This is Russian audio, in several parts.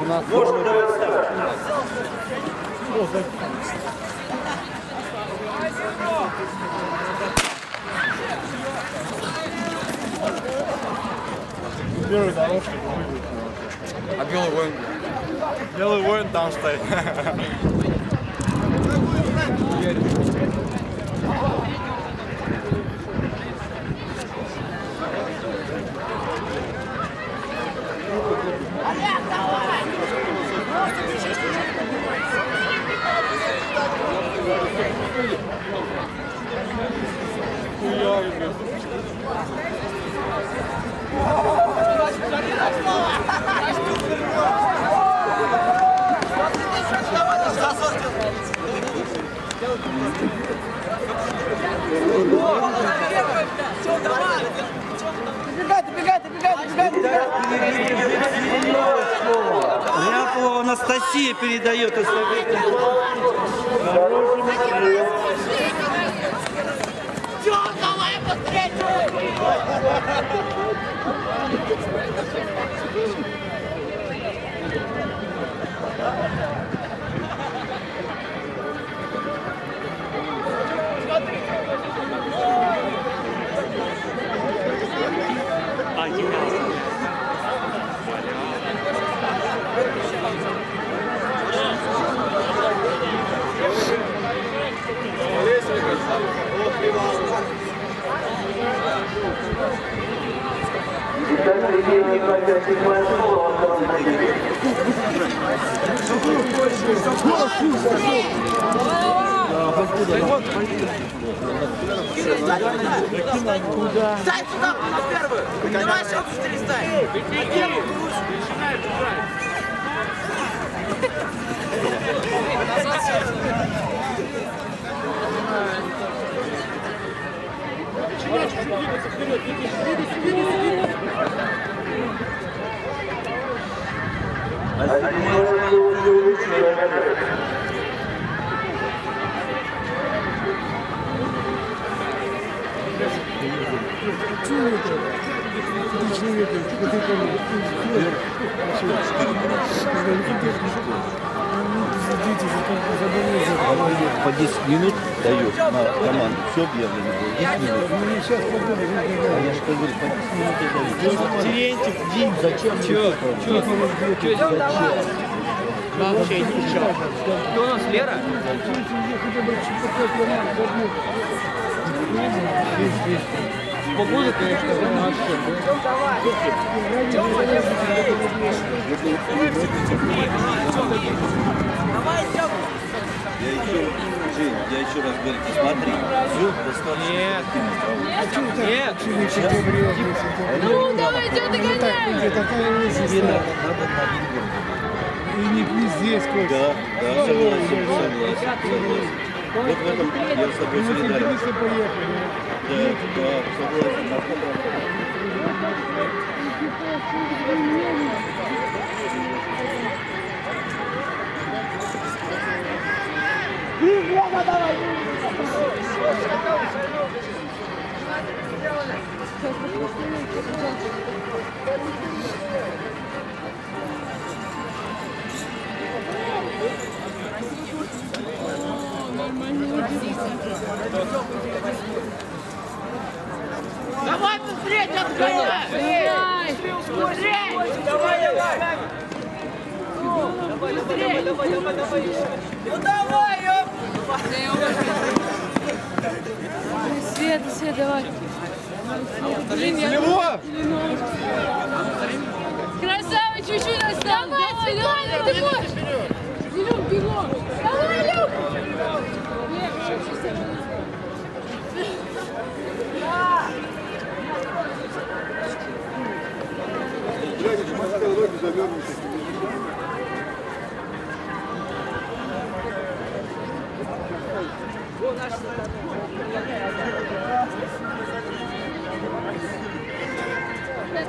У нас давать. Первой дорожки. а белый воин. Белый воин там стоит. Ряпова Анастасия передает I do not. Эстафету. давай быстрее! Стай сюда, на первую! Давай еще быстрее стай! На первую лучше начинай бежать! По 10 минут дает на команду. Все объявлено было. 10 минут. А я же говорю, по 10 минут я даю. Терентьев, Дим, зачем? Че? Вообще ничего. Кто у нас, Лера? Погода, конечно, вообще. Я еще, Жень, я еще раз говорю, посмотри. Все достаточно. Нет. Нет. Ну, давай, иди догоняй! Такая очень Тебе надо, на один. И не везде сколько. Да, да, согласен, согласен, согласен. Вот в этом я с тобой солидарен. Если поехали. Да, да, согласен. Давай быстрее, отгоняй! Быстрее! Давай, давай! Давай, давай, давай, давай, давай, давай. Ну давай, ёп! Свет, свет, давай. Блин, я... Слева! Красава, чуть-чуть осталось. Давай, Зеленый, ты можешь. Зелен, бегом. Давай, Люк! Дядя, мы с тобой завернемся.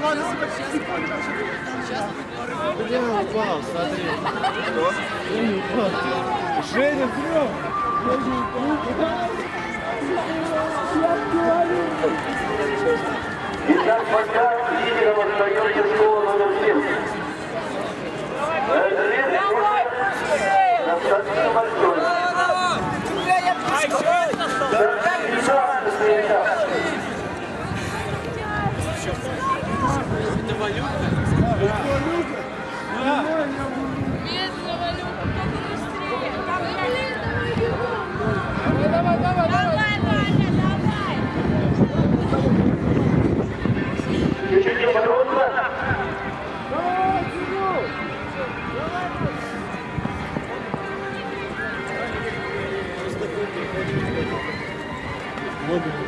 Молодец. Женя, вперед! Итак, пока лидером остается школа номер 7. Риск достаточно большой. Пятнадцатый этап. Медленно, Валюха, только быстрее. Блин, давай, бегом. Давай, давай, давай. Ваня, давай. Чуть-чуть не бороться. Давай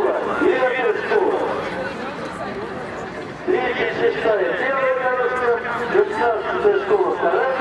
Представить. Девять, девятая школа, вторая